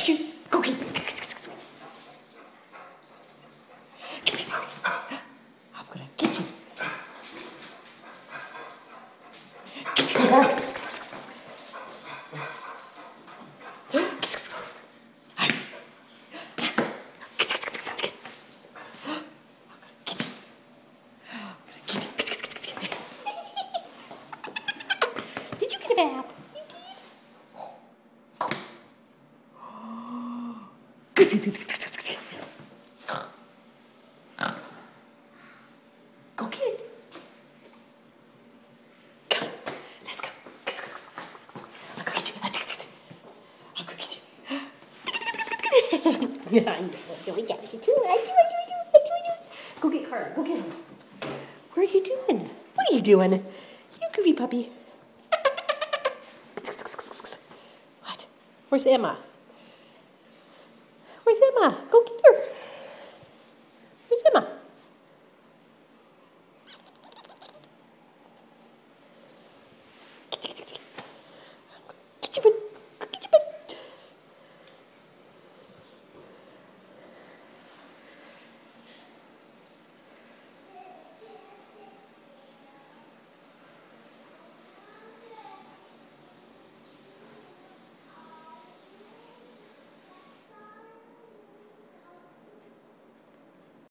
キュンゴキンカツカツカツカツチキ Go get her. Go get her. What are you doing? What are you doing? You goofy puppy. What? Where's Emma? Ah, Com quem